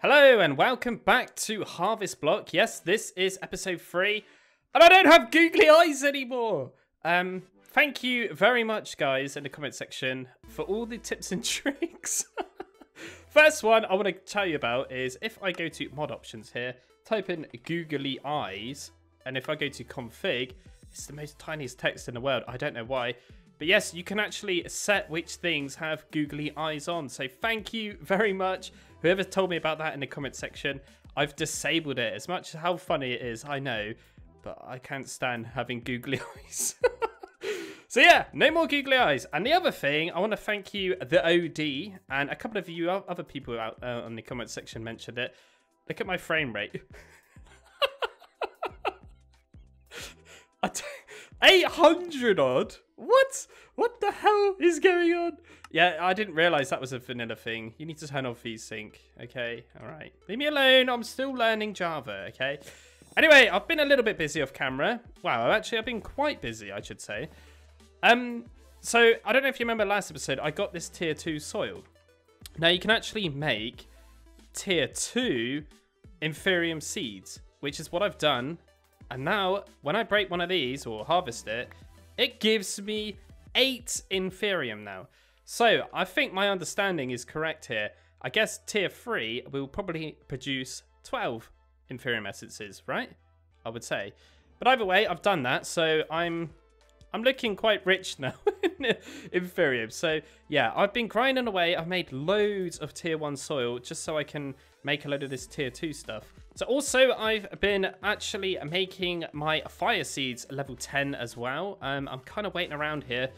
Hello and welcome back to Harvestblock. Yes, this is episode three, and I don't have googly eyes anymore. Um, thank you very much, guys, in the comment section for all the tips and tricks. First one I want to tell you about is if I go to mod options here, type in googly eyes, and if I go to config, it's the most tiniest text in the world. I don't know why. But yes, you can actually set which things have googly eyes on. So thank you very much. Whoever told me about that in the comment section, I've disabled it. As much as how funny it is, I know. But I can't stand having googly eyes. so yeah, no more googly eyes. And the other thing, I want to thank you, the OD, and a couple of you other people out uh, on the comment section mentioned it. Look at my frame rate. 800 odd? What? What the hell is going on? Yeah, I didn't realize that was a vanilla thing. You need to turn off VSync. Okay, all right. Leave me alone. I'm still learning Java, okay? Anyway, I've been a little bit busy off camera. Wow, actually, I've been quite busy, I should say. Um, so, I don't know if you remember last episode, I got this tier 2 soil. Now, you can actually make tier 2 Inferium seeds, which is what I've done. And now, when I break one of these, or harvest it, it gives me 8 Inferium now. So, I think my understanding is correct here. I guess tier 3 will probably produce 12 Inferium essences, right? I would say. But either way, I've done that, so I'm I'm looking quite rich now in Inferium. So yeah, I've been grinding away. I've made loads of tier 1 soil just so I can make a load of this tier 2 stuff. So also, I've been actually making my fire seeds level 10 as well. Um, I'm kind of waiting around here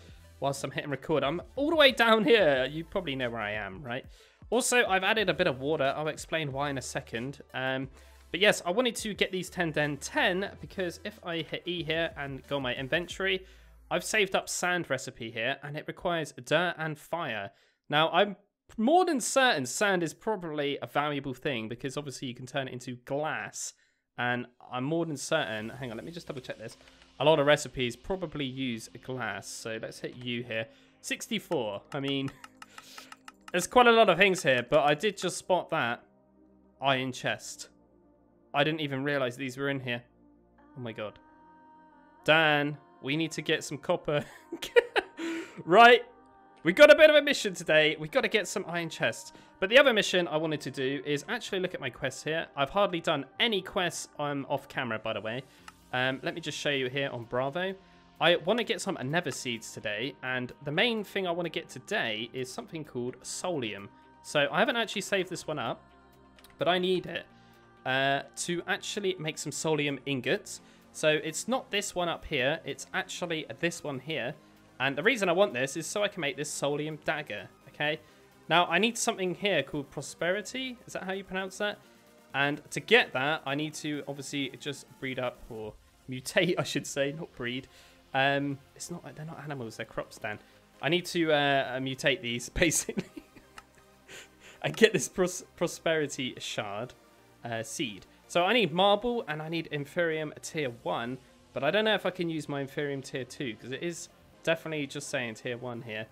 whilst I'm hitting record. I'm all the way down here. You probably know where I am, right? Also, I've added a bit of water. I'll explain why in a second. Um, but yes, I wanted to get these 10 10 10 because if I hit E here and go my inventory, I've saved up sand recipe here and it requires dirt and fire. Now, I'm more than certain sand is probably a valuable thing because obviously you can turn it into glass. And I'm more than certain, hang on, let me just double check this. A lot of recipes probably use glass. So let's hit U here. 64. I mean, there's quite a lot of things here, but I did just spot that iron chest. I didn't even realize these were in here. Oh my god. Dan, we need to get some copper. right, we got a bit of a mission today. we got to get some iron chests. But the other mission I wanted to do is actually look at my quests here. I've hardly done any quests um, off camera, by the way. Um, let me just show you here on Bravo. I want to get some Nether Seeds today, and the main thing I want to get today is something called Soulium. So I haven't actually saved this one up, but I need it uh, to actually make some Soulium ingots. So it's not this one up here, it's actually this one here. And the reason I want this is so I can make this Soulium dagger, okay? Now, I need something here called Prosperity. Is that how you pronounce that? And to get that, I need to obviously just breed up or mutate, I should say, not breed. Um, it's not, they're not animals, they're crops, Dan. I need to uh, mutate these, basically. and get this pros Prosperity Shard uh, seed. So I need Marble and I need Inferium Tier 1. But I don't know if I can use my Inferium Tier 2 because it is definitely just saying tier 1 here.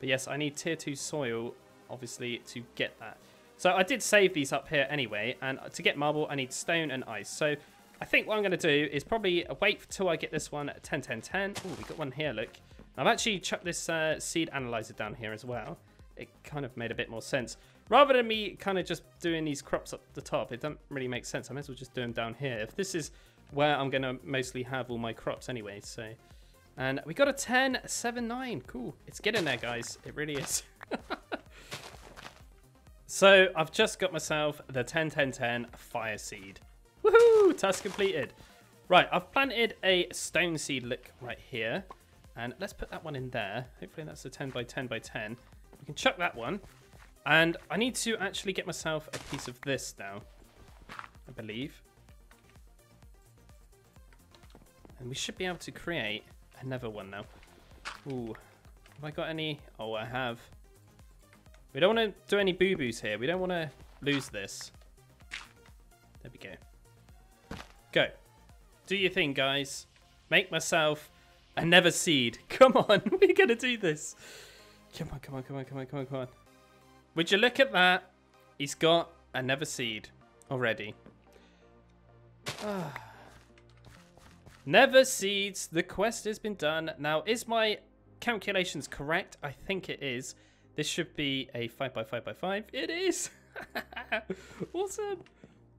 But yes, I need tier 2 soil, obviously, to get that. So I did save these up here anyway, and to get marble, I need stone and ice. So I think what I'm going to do is probably wait till I get this one 10, 10, 10. Oh, we got one here, look. I've actually chucked this uh, seed analyzer down here as well. It kind of made a bit more sense. Rather than me kind of just doing these crops up the top, it doesn't really make sense. I might as well just do them down here. If this is where I'm going to mostly have all my crops anyway, so... And we got a 10, 7, 9. Cool. It's getting there, guys. It really is. so I've just got myself the 10, 10, 10 fire seed. Woohoo! Task completed. Right, I've planted a stone seed lick right here. And let's put that one in there. Hopefully that's a 10 by 10 by 10. We can chuck that one. And I need to actually get myself a piece of this now. I believe. And we should be able to create another one now. Ooh. Have I got any? Oh, I have. We don't want to do any boo-boos here. We don't want to lose this. There we go. Go. Do your thing, guys. Make myself another Seed. Come on. We're going to do this. Come on, come on, come on, come on, come on, come on. Would you look at that? He's got and nether seed already. nether seeds. The quest has been done. Now, is my calculations correct? I think it is. This should be a 5 by 5 by 5 It is. awesome.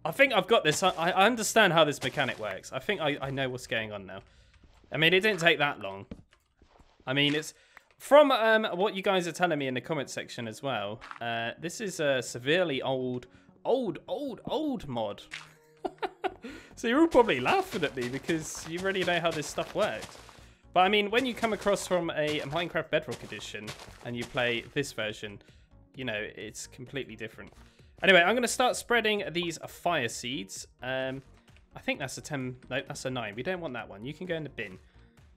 I think I've got this. I, I understand how this mechanic works. I think I, I know what's going on now. I mean, it didn't take that long. I mean, it's from um, what you guys are telling me in the comment section as well. Uh, this is a severely old, old, old, old mod. so you're all probably laughing at me because you really know how this stuff works. But I mean, when you come across from a Minecraft Bedrock edition and you play this version, you know, it's completely different. Anyway, I'm going to start spreading these fire seeds. Um, I think that's a 10, no, that's a 9. We don't want that one. You can go in the bin.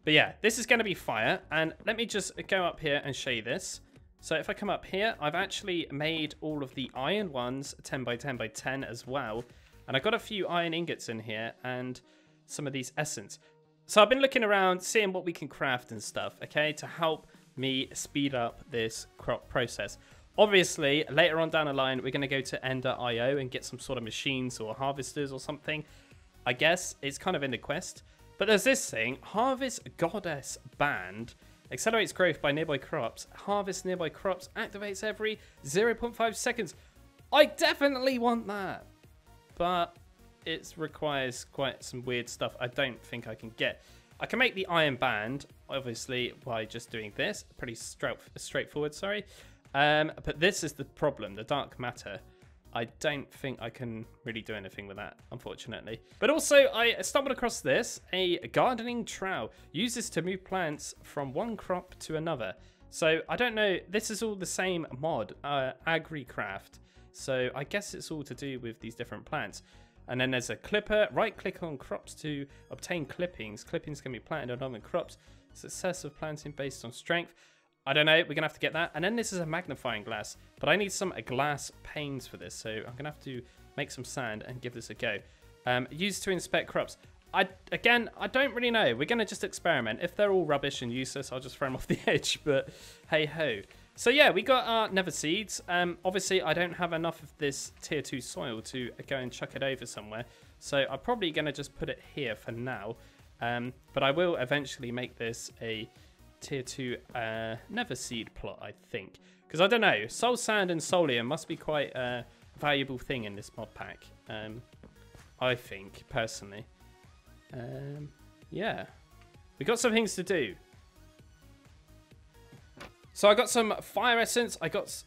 But yeah, this is going to be fire. And let me just go up here and show you this. So if I come up here, I've actually made all of the iron ones 10 by 10 by 10 as well. And I've got a few iron ingots in here and some of these essence. So I've been looking around, seeing what we can craft and stuff, okay, to help me speed up this crop process. Obviously, later on down the line, we're going to go to Ender.io and get some sort of machines or harvesters or something. I guess it's kind of in the quest. But there's this thing, Harvest Goddess Band. Accelerates growth by nearby crops. Harvest nearby crops. Activates every 0.5 seconds. I definitely want that. But it requires quite some weird stuff I don't think I can get. I can make the iron band, obviously, by just doing this. Pretty straight, straightforward, sorry. Um, but this is the problem, the dark matter. I don't think I can really do anything with that, unfortunately. But also, I stumbled across this, a gardening trowel. Use this to move plants from one crop to another. So, I don't know, this is all the same mod, uh, AgriCraft. So, I guess it's all to do with these different plants. And then there's a clipper. Right click on crops to obtain clippings. Clippings can be planted on other crops. Success of planting based on strength. I don't know. We're going to have to get that. And then this is a magnifying glass. But I need some glass panes for this. So I'm going to have to make some sand and give this a go. Um, used to inspect crops. I Again, I don't really know. We're going to just experiment. If they're all rubbish and useless, I'll just throw them off the edge. But hey ho. So yeah, we got our nether seeds. Um, obviously, I don't have enough of this tier 2 soil to go and chuck it over somewhere. So I'm probably going to just put it here for now. Um, but I will eventually make this a tier 2 uh, nether seed plot, I think. Because I don't know, soul sand and soulium must be quite a valuable thing in this mod pack. Um, I think, personally. Um, yeah. We got some things to do. So I got some fire essence. I got...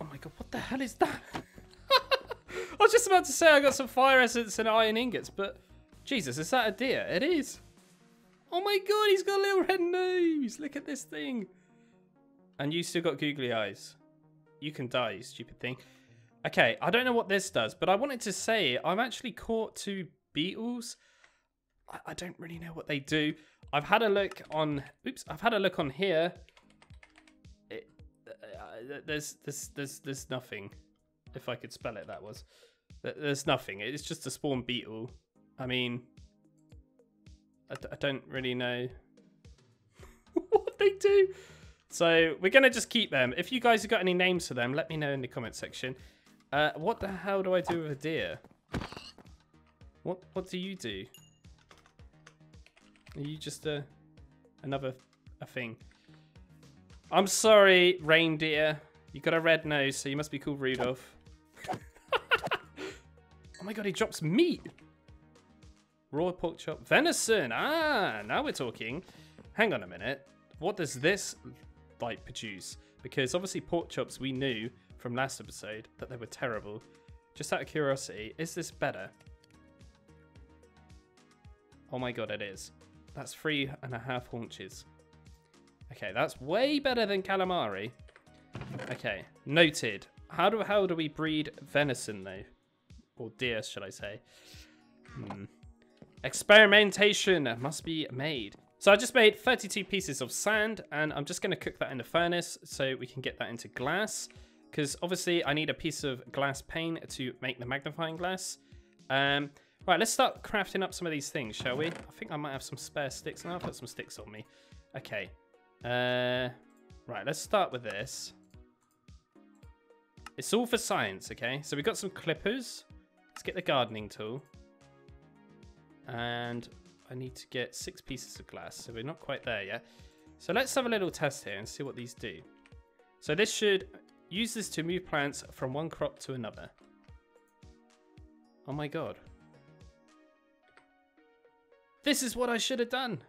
Oh my god, what the hell is that? I was just about to say I got some fire essence and iron ingots, but... Jesus, is that a deer? It is. Oh my god, he's got a little red nose. Look at this thing. And you still got googly eyes. You can die, you stupid thing. Okay, I don't know what this does, but I wanted to say I've actually caught two beetles. I, I don't really know what they do. I've had a look on... Oops, I've had a look on here It. Uh, uh, there's there's there's there's nothing. If I could spell it, that was. There's nothing. It's just a spawn beetle. I mean, I d- I don't really know what they do. So we're gonna just keep them. If you guys have got any names for them, let me know in the comment section. Uh, what the hell do I do with a deer? What what do you do? Are you just a another a thing? I'm sorry, reindeer. You got a red nose, so you must be called Rudolph. oh my god, he drops meat. Raw pork chop. Venison. Ah, now we're talking. Hang on a minute. What does this like produce? Because obviously pork chops we knew from last episode that they were terrible. Just out of curiosity, is this better? Oh my god, it is. That's three and a half haunches. Okay, that's way better than calamari. Okay, noted. How do how do we breed venison though, or deer, should I say? Hmm. Experimentation must be made. So I just made 32 pieces of sand, and I'm just going to cook that in the furnace so we can get that into glass. Because obviously I need a piece of glass pane to make the magnifying glass. Um, right, let's start crafting up some of these things, shall we? I think I might have some spare sticks, and I've got some sticks on me. Okay, uh, right, let's start with this. It's all for science, okay? So we've got some clippers. Let's get the gardening tool. And I need to get six pieces of glass, so we're not quite there yet. So let's have a little test here and see what these do. So this should use this to move plants from one crop to another. Oh my god. This is what I should have done.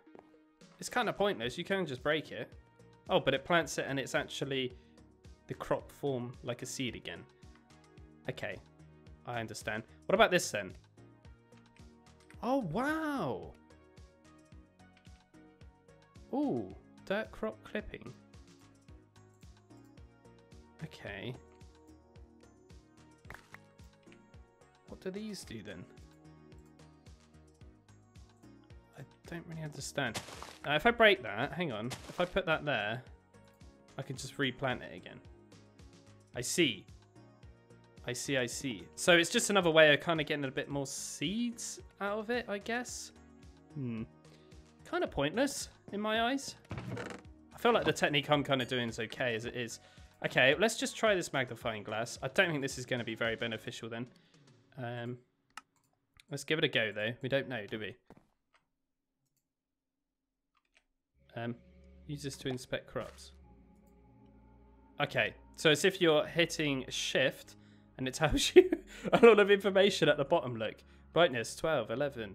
It's kind of pointless. You can just break it. Oh, but it plants it and it's actually the crop form like a seed again. Okay, I understand. What about this then? Oh, wow. Ooh, dirt crop clipping. Okay. What do these do then? I don't really understand. Uh, if I break that, hang on. If I put that there, I can just replant it again. I see. I see, I see. So it's just another way of kind of getting a bit more seeds out of it, I guess. Hmm. Kind of pointless in my eyes. I feel like the technique I'm kind of doing is okay as it is. Okay, let's just try this magnifying glass. I don't think this is going to be very beneficial then. Um, let's give it a go though. We don't know, do we? Um, use this to inspect crops. Okay, so it's if you're hitting shift and it tells you a lot of information at the bottom. Look, brightness 12, 11,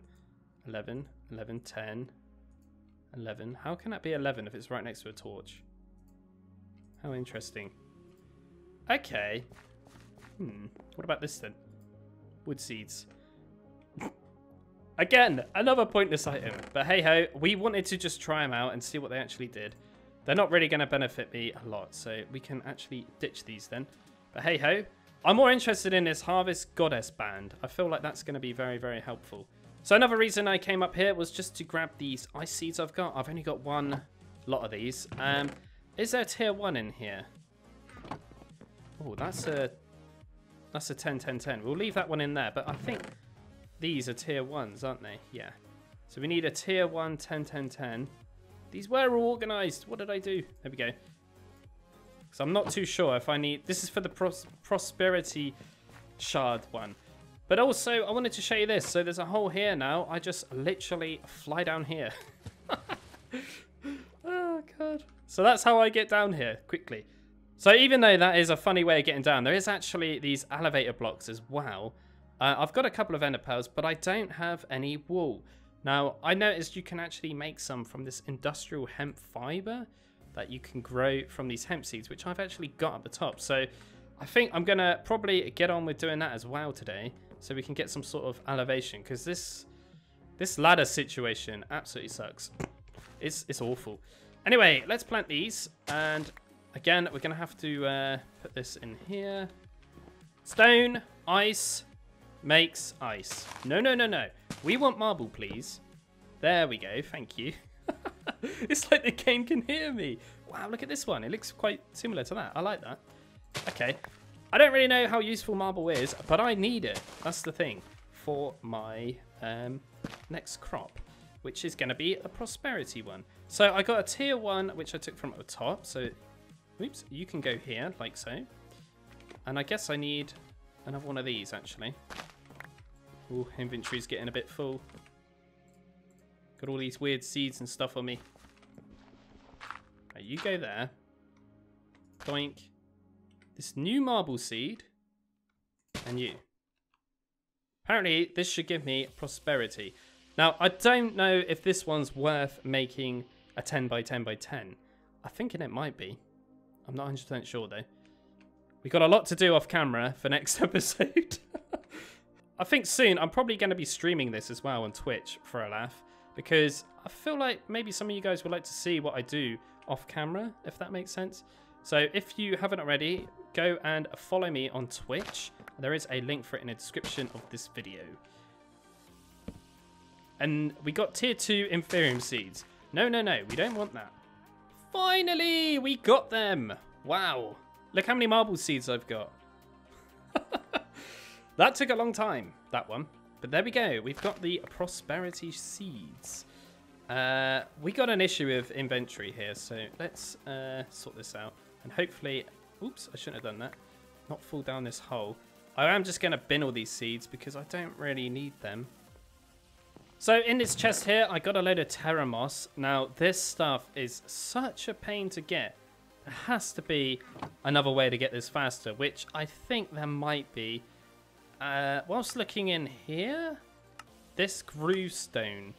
11, 11, 10, 11. How can that be 11 if it's right next to a torch? How interesting. Okay. Hmm. What about this then? Wood seeds. Again, another pointless item. But hey ho, we wanted to just try them out and see what they actually did. They're not really going to benefit me a lot, so we can actually ditch these then. But hey ho, I'm more interested in this Harvest Goddess band. I feel like that's going to be very, very helpful. So another reason I came up here was just to grab these ice seeds I've got. I've only got one lot of these. Um, is there tier 1 in here? Oh, that's a that's a 10 10 10. We'll leave that one in there, but I think these are tier 1s, aren't they? Yeah. So we need a tier 1 10 10 10. These were all organized. What did I do? There we go. So I'm not too sure if I need... This is for the pros prosperity shard one. But also, I wanted to show you this. So there's a hole here now. I just literally fly down here. oh, God. So that's how I get down here, quickly. So even though that is a funny way of getting down, there is actually these elevator blocks as well. Uh, I've got a couple of ender pearls, but I don't have any wool. Now, I noticed you can actually make some from this industrial hemp fiber that you can grow from these hemp seeds, which I've actually got at the top. So I think I'm going to probably get on with doing that as well today so we can get some sort of elevation because this this ladder situation absolutely sucks. It's, it's awful. Anyway, let's plant these. And again, we're going to have to uh, put this in here. Stone, ice, makes ice. No, no, no, no. We want marble, please. There we go. Thank you. it's like the game can hear me. Wow, look at this one. It looks quite similar to that. I like that. Okay. I don't really know how useful marble is, but I need it. That's the thing for my um, next crop, which is going to be a prosperity one. So I got a tier one, which I took from the top. So, oops, you can go here like so. And I guess I need another one of these, actually. Oh, inventory's getting a bit full. Got all these weird seeds and stuff on me. Right, you go there. Doink. This new marble seed. And you. Apparently, this should give me prosperity. Now, I don't know if this one's worth making a 10 by 10 by 10. I'm thinking it might be. I'm not 100% sure, though. We got a lot to do off camera for next episode. I think soon I'm probably going to be streaming this as well on Twitch for a laugh because I feel like maybe some of you guys would like to see what I do off camera, if that makes sense. So if you haven't already, go and follow me on Twitch. There is a link for it in the description of this video. And we got tier 2 Inferium seeds. No, no, no, we don't want that. Finally, we got them. Wow. Look how many marble seeds I've got. That took a long time, that one. But there we go. We've got the prosperity seeds. Uh, we got an issue with inventory here, so let's uh, sort this out. And hopefully... Oops, I shouldn't have done that. not fall down this hole. I am just going to bin all these seeds because I don't really need them. So in this chest here, I got a load of Terra Moss. Now, this stuff is such a pain to get. There has to be another way to get this faster, which I think there might be. Uh, whilst looking in here, this groove stone.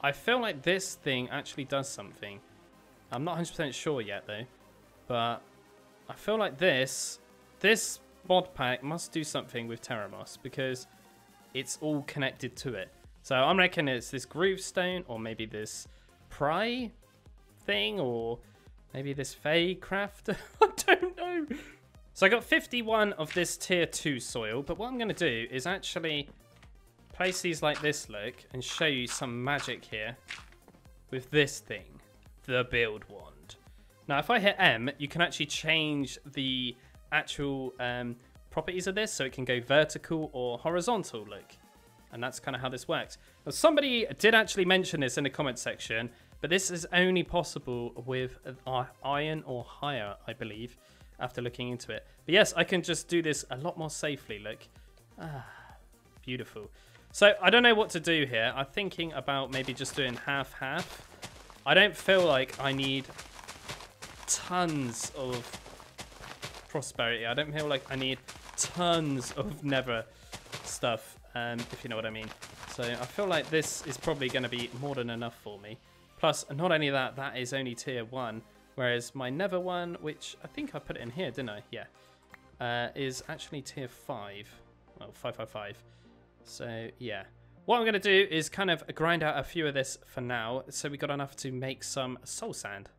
I feel like this thing actually does something. I'm not 100% sure yet though, but I feel like this, this mod pack must do something with Terra Moss because it's all connected to it. So I'm reckoning it's this groove stone or maybe this pry thing or maybe this Fey craft. I don't know. So I got 51 of this tier 2 soil, but what I'm going to do is actually place these like this look and show you some magic here with this thing, the build wand. Now if I hit M, you can actually change the actual um, properties of this so it can go vertical or horizontal look. And that's kind of how this works. Now somebody did actually mention this in the comment section, but this is only possible with iron or higher, I believe, after looking into it. But yes, I can just do this a lot more safely, look. Ah, beautiful. So I don't know what to do here. I'm thinking about maybe just doing half-half. I don't feel like I need tons of prosperity. I don't feel like I need tons of nether stuff, um, if you know what I mean. So I feel like this is probably going to be more than enough for me. Plus, not only that, that is only tier 1. Whereas my nether one, which I think I put it in here, didn't I? Yeah. Uh, is actually tier 5. Well, 555. So, yeah. What I'm going to do is kind of grind out a few of this for now. So we got enough to make some soul sand.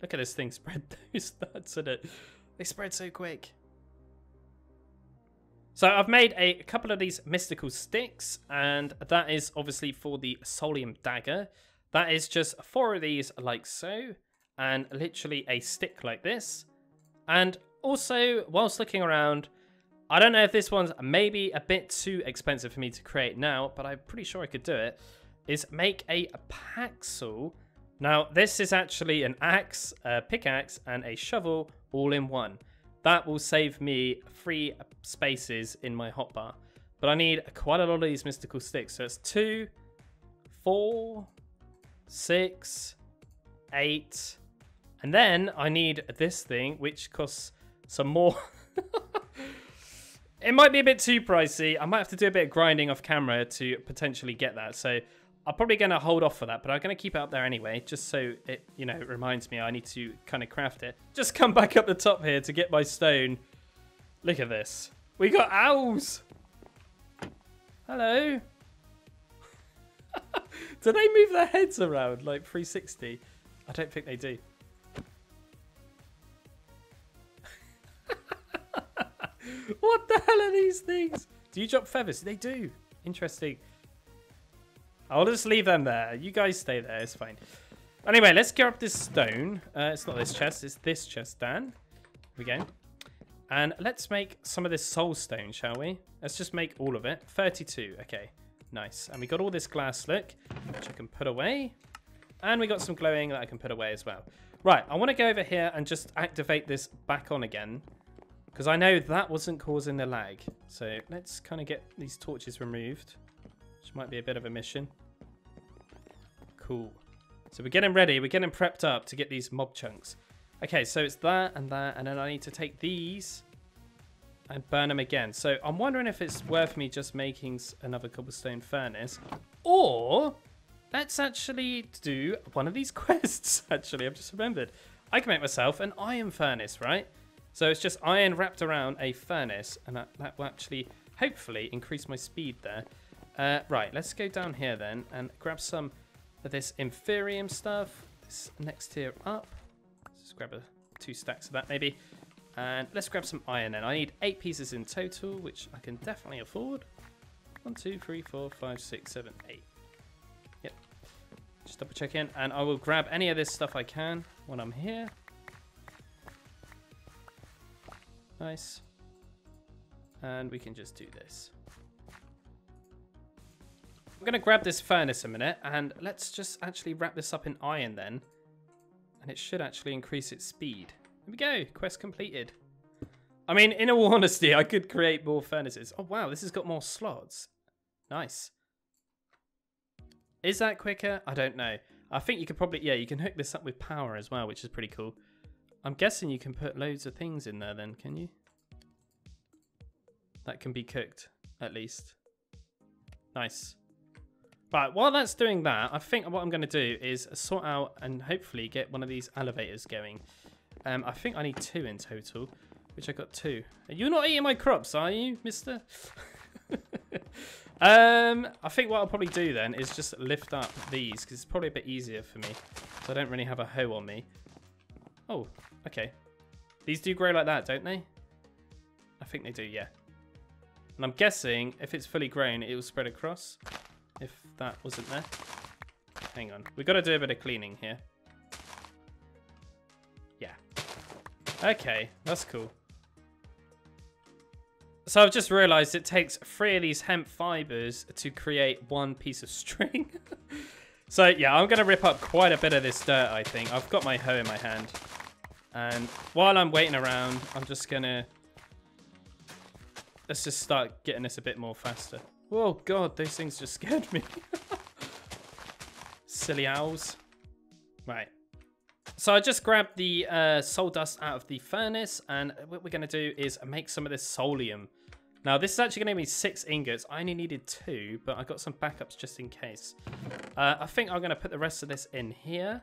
Look at this thing spread those nuts in it. They spread so quick. So I've made a couple of these mystical sticks, and that is obviously for the Soulium dagger. That is just four of these like so, and literally a stick like this. And also, whilst looking around, I don't know if this one's maybe a bit too expensive for me to create now, but I'm pretty sure I could do it, is make a paxel. Now, this is actually an axe, a pickaxe, and a shovel all in one. That will save me three spaces in my hotbar. But I need quite a lot of these mystical sticks. So it's two, four, six, eight, and then I need this thing, which costs some more. It might be a bit too pricey. I might have to do a bit of grinding off camera to potentially get that. So I'm probably going to hold off for that, but I'm going to keep it up there anyway, just so it, you know, it reminds me I need to kind of craft it. Just come back up the top here to get my stone. Look at this. We got owls. Hello. do they move their heads around like 360? I don't think they do. what the hell are these things? Do you drop feathers? They do. Interesting. I'll just leave them there. You guys stay there. It's fine. Anyway, let's get up this stone. Uh, it's not this chest. It's this chest, Dan. Here we go. And let's make some of this soul stone, shall we? Let's just make all of it. 32. Okay. Nice. And we got all this glass look, which I can put away. And we got some glowing that I can put away as well. Right. I want to go over here and just activate this back on again. Because I know that wasn't causing the lag. So let's kind of get these torches removed. Which might be a bit of a mission. Cool. So we're getting ready. We're getting prepped up to get these mob chunks. Okay, so it's that and that. And then I need to take these and burn them again. So I'm wondering if it's worth me just making another cobblestone furnace. Or let's actually do one of these quests, actually. I've just remembered. I can make myself an iron furnace, right? So it's just iron wrapped around a furnace, and that, that will actually, hopefully, increase my speed there. Uh, right, let's go down here then and grab some of this Inferium stuff. This next tier up. Let's grab a, two stacks of that maybe. And let's grab some iron then. I need eight pieces in total, which I can definitely afford. One, two, three, four, five, six, seven, eight. Yep. Just double check in. And I will grab any of this stuff I can when I'm here. Nice. And we can just do this. I'm going to grab this furnace a minute and let's just actually wrap this up in iron then. And it should actually increase its speed. There we go, quest completed. I mean, in all honesty, I could create more furnaces. Oh, wow, this has got more slots. Nice. Is that quicker? I don't know. I think you could probably, yeah, you can hook this up with power as well, which is pretty cool. I'm guessing you can put loads of things in there then, can you? That can be cooked, at least. Nice. Right, while that's doing that, I think what I'm going to do is sort out and hopefully get one of these elevators going. Um, I think I need two in total, which I got two. You're not eating my crops, are you, mister? um, I think what I'll probably do then is just lift up these, because it's probably a bit easier for me. So I don't really have a hoe on me. Oh, okay. These do grow like that, don't they? I think they do, yeah. And I'm guessing if it's fully grown, it will spread across if that wasn't there. Hang on. We've got to do a bit of cleaning here. Yeah. Okay, that's cool. So I've just realized it takes three of these hemp fibers to create one piece of string. so yeah, I'm going to rip up quite a bit of this dirt, I think. I've got my hoe in my hand. And while I'm waiting around, I'm just going to... Let's just start getting this a bit more faster. Oh god, those things just scared me. Silly owls. Right. So I just grabbed the uh, soul dust out of the furnace, and what we're going to do is make some of this soulium. Now, this is actually going to be six ingots. I only needed two, but I got some backups just in case. Uh, I think I'm going to put the rest of this in here,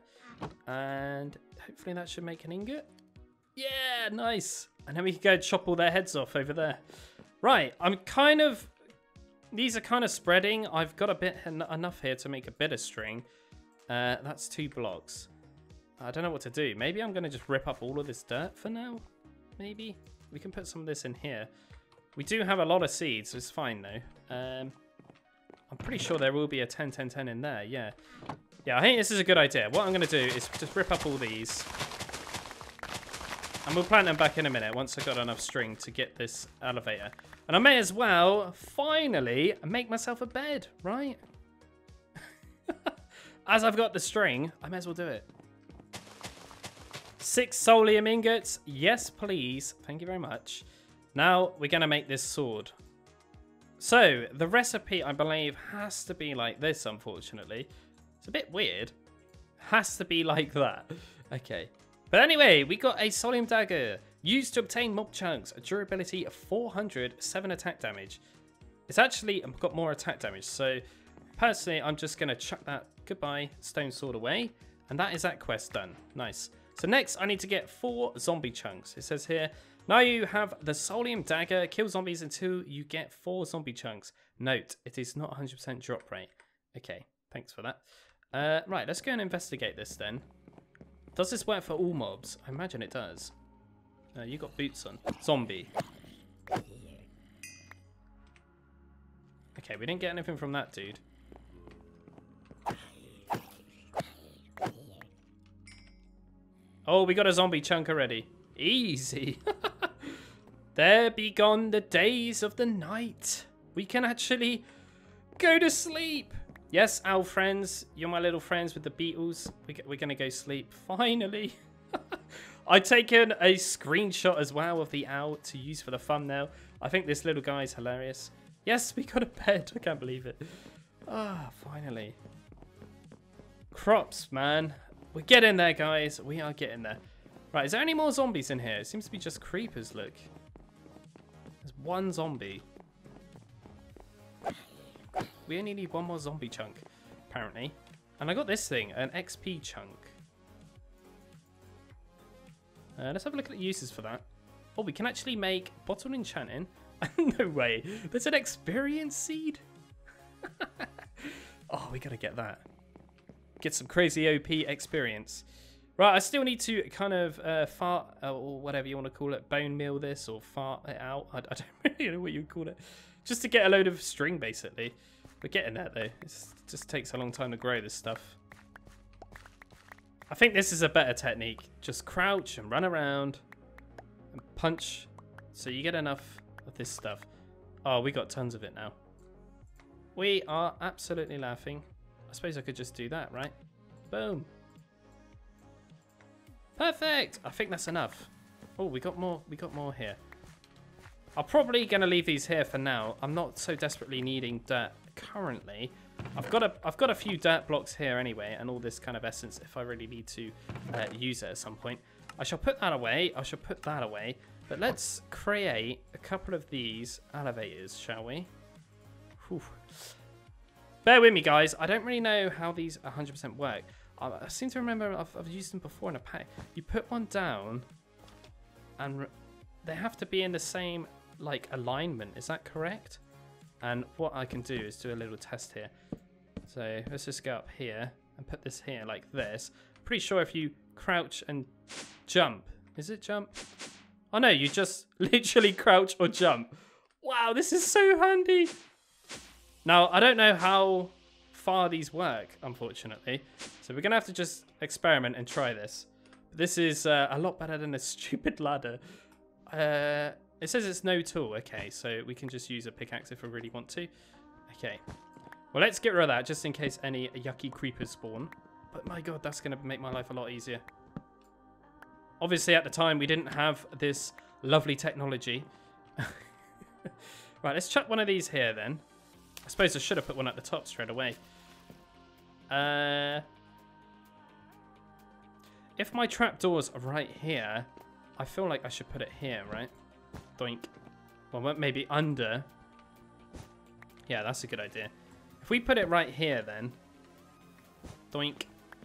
and hopefully that should make an ingot. Yeah, nice. And then we can go chop all their heads off over there. Right, I'm kind of these are kind of spreading. I've got a bit en enough here to make a bit of string. Uh, that's two blocks. I don't know what to do. Maybe I'm going to just rip up all of this dirt for now. Maybe. We can put some of this in here. We do have a lot of seeds, so it's fine though. Um, I'm pretty sure there will be a 10, 10, 10 in there. Yeah. Yeah, I think this is a good idea. What I'm going to do is just rip up all these. And we'll plant them back in a minute once I've got enough string to get this elevator. And I may as well, finally, make myself a bed, right? as I've got the string, I may as well do it. Six soulium ingots. Yes, please. Thank you very much. Now, we're going to make this sword. So, the recipe, I believe, has to be like this, unfortunately. It's a bit weird. Has to be like that. Okay. But anyway, we got a Soulium dagger. Used to obtain mob chunks, a durability of 400, 7 attack damage. It's actually got more attack damage, so personally I'm just going to chuck that goodbye stone sword away. And that is that quest done. Nice. So next I need to get 4 zombie chunks. It says here, now you have the Soulium Dagger, kill zombies until you get 4 zombie chunks. Note, it is not 100% drop rate. Okay, thanks for that. Uh, right, let's go and investigate this then. Does this work for all mobs? I imagine it does. Uh, you got boots on. Zombie. Okay, we didn't get anything from that dude. Oh, we got a zombie chunk already. Easy. there be gone the days of the night. We can actually go to sleep. Yes, our friends. You're my little friends with the beetles. We're going to go sleep. Finally. I've taken a screenshot as well of the owl to use for the thumbnail. I think this little guy is hilarious. Yes, we got a bed. I can't believe it. Ah, finally. Crops, man. We're getting there, guys. We are getting there. Right, is there any more zombies in here? It seems to be just creepers, look. There's one zombie. We only need one more zombie chunk, apparently. And I got this thing, an XP chunk. Uh, let's have a look at the uses for that. Oh, we can actually make bottled enchanting. no way. There's an experience seed. oh, we gotta get that. Get some crazy OP experience. Right, I still need to kind of uh, fart, uh, or whatever you want to call it, bone meal this or fart it out. I, I don't really know what you would call it. Just to get a load of string, basically. We're getting there, though. It just takes a long time to grow this stuff. I think this is a better technique. Just crouch and run around and punch so you get enough of this stuff. Oh, we got tons of it now. We are absolutely laughing. I suppose I could just do that, right? Boom. Perfect. I think that's enough. Oh, we got more. We got more here. I'm probably going to leave these here for now. I'm not so desperately needing dirt currently. I've got a I've got a few dirt blocks here anyway, and all this kind of essence if I really need to uh, use it at some point. I shall put that away. I shall put that away. But let's create a couple of these elevators, shall we? Whew. Bear with me, guys. I don't really know how these 100% work. I, I, seem to remember I've, I've, used them before in a pack. You put one down, and they have to be in the same like alignment. Is that correct? And what I can do is do a little test here. So let's just go up here and put this here like this. Pretty sure if you crouch and jump, is it jump? Oh no, you just literally crouch or jump. Wow, this is so handy. Now, I don't know how far these work, unfortunately. So we're going to have to just experiment and try this. This is uh, a lot better than a stupid ladder. Uh, it says it's no tool. Okay, so we can just use a pickaxe if we really want to. Okay. Well, let's get rid of that just in case any yucky creepers spawn. But my god, that's going to make my life a lot easier. Obviously, at the time, we didn't have this lovely technology. right, let's chuck one of these here then. I suppose I should have put one at the top straight away. Uh, if my trapdoor's right here, I feel like I should put it here, right? Doink. Well, maybe under. Yeah, that's a good idea. If we put it right here, then. Doink.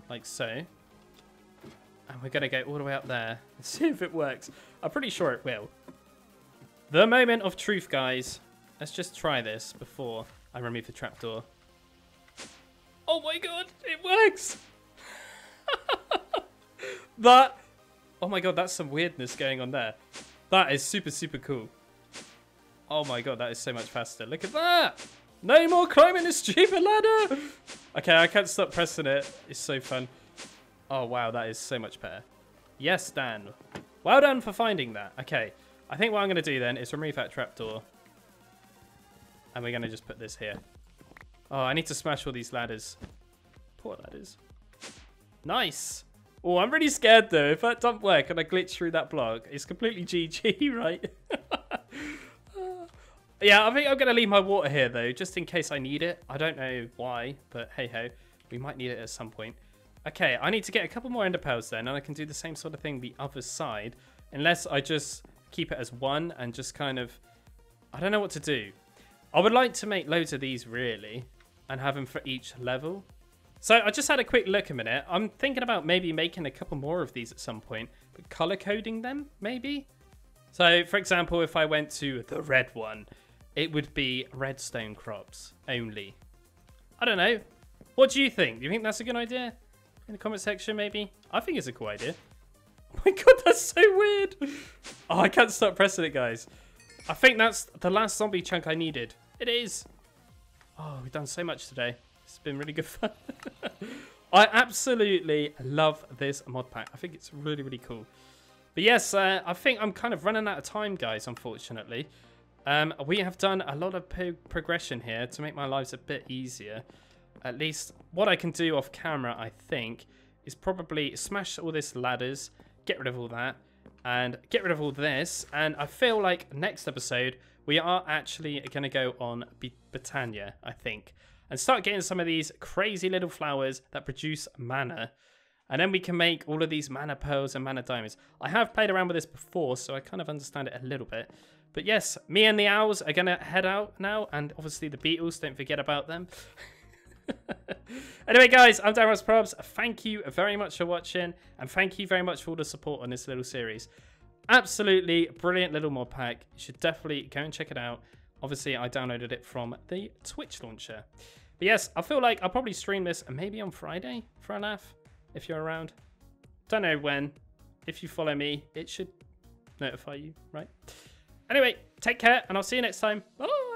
Like so. And we're going to go all the way up there and see if it works. I'm pretty sure it will. The moment of truth, guys. Let's just try this before I remove the trapdoor. Oh my god, it works! that... Oh my god, that's some weirdness going on there. That is super, super cool. Oh my god, that is so much faster. Look at that! No more climbing this stupid ladder! Okay, I can't stop pressing it. It's so fun. Oh wow, that is so much better. Yes, Dan. Well done for finding that. Okay, I think what I'm going to do then is remove that trapdoor. And we're going to just put this here. Oh, I need to smash all these ladders. Poor ladders. Nice. Oh, I'm really scared though. If that doesn't work and I glitch through that block, it's completely GG, right? yeah, I think I'm going to leave my water here though, just in case I need it. I don't know why, but hey ho, we might need it at some point. Okay, I need to get a couple more ender pearls then, and I can do the same sort of thing the other side, unless I just keep it as one and just kind of... I don't know what to do. I would like to make loads of these, really, and have them for each level. So I just had a quick look a minute. I'm thinking about maybe making a couple more of these at some point, but color coding them, maybe? So, for example, if I went to the red one, it would be redstone crops only. I don't know. What do you think? Do you think that's a good idea? In the comment section, maybe? I think it's a cool idea. Oh my god, that's so weird. Oh, I can't stop pressing it, guys. I think that's the last zombie chunk I needed. It is. Oh, we've done so much today. It's been really good fun. I absolutely love this mod pack. I think it's really, really cool. But yes, uh, I think I'm kind of running out of time, guys, unfortunately. Um, we have done a lot of progression here to make my lives a bit easier. At least what I can do off camera, I think, is probably smash all this ladders, get rid of all that, and get rid of all this. And I feel like next episode, we are actually going to go on Botania. I think, and start getting some of these crazy little flowers that produce mana. And then we can make all of these mana pearls and mana diamonds. I have played around with this before, so I kind of understand it a little bit. But yes, me and the owls are going to head out now. And obviously the beetles, don't forget about them. anyway, guys, I'm DanRobzProbz. Thank you very much for watching, and thank you very much for all the support on this little series. Absolutely brilliant little mod pack. You should definitely go and check it out. Obviously, I downloaded it from the Twitch launcher. But yes, I feel like I'll probably stream this maybe on Friday for a laugh, if you're around. Don't know when. If you follow me, it should notify you, right? Anyway, take care, and I'll see you next time. Bye!